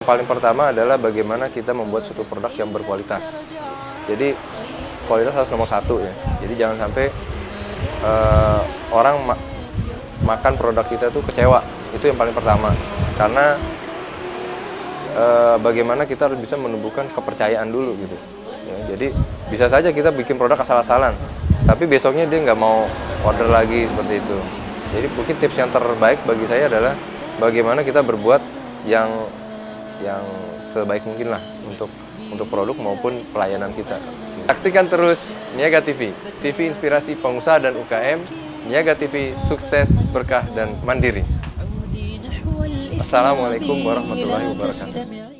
Paling pertama adalah bagaimana kita membuat suatu produk yang berkualitas. Jadi kualitas harus nomor satu ya. Jadi jangan sampai uh, orang ma makan produk kita tuh kecewa. Itu yang paling pertama. Karena uh, bagaimana kita harus bisa menumbuhkan kepercayaan dulu gitu. Ya, jadi bisa saja kita bikin produk asal-asalan, tapi besoknya dia nggak mau order lagi seperti itu. Jadi mungkin tips yang terbaik bagi saya adalah bagaimana kita berbuat yang yang sebaik mungkin lah untuk untuk produk maupun pelayanan kita. Saksikan terus Niaga TV, TV inspirasi pengusaha dan UKM, Niaga TV sukses, berkah dan mandiri. Assalamualaikum warahmatullahi wabarakatuh.